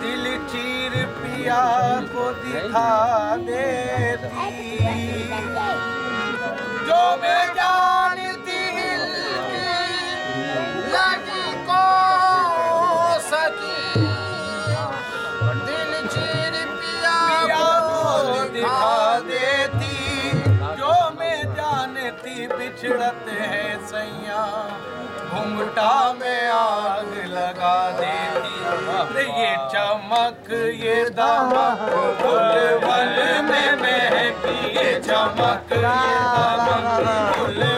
दिल चीर पिया को दिखा देती। जो मैं जानती लगी को सकी। दिल चीर पिया को दिखा देती। जो मैं जानती बिछड़ते हैं सैया। घुमटा में आग लगा देती। अरे ये चमक, ये दमक बुलबुल में महकी ये चमक, ये दमक बुलबुल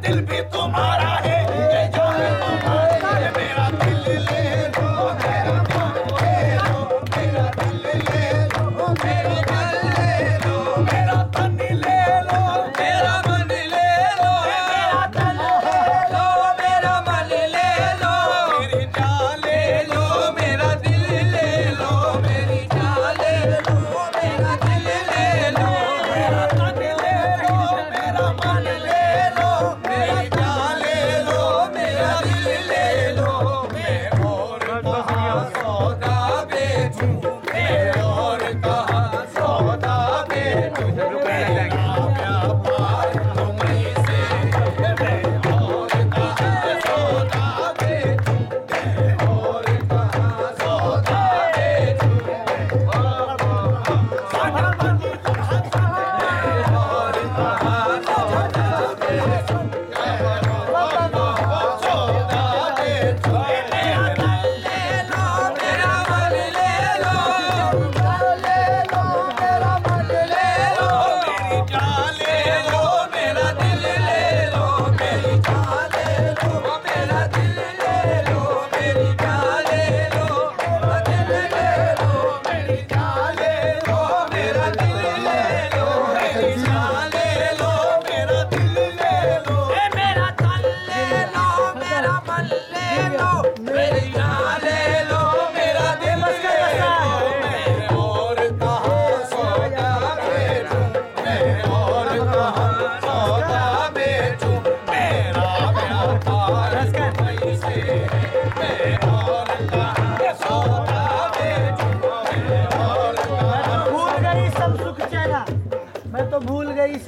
del verano.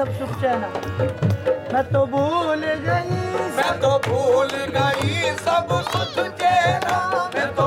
सब सुख चैन मैं तो भूल गई, मैं तो भूल गई, सब सुख चैन। मैं तो